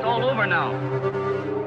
It's all over now.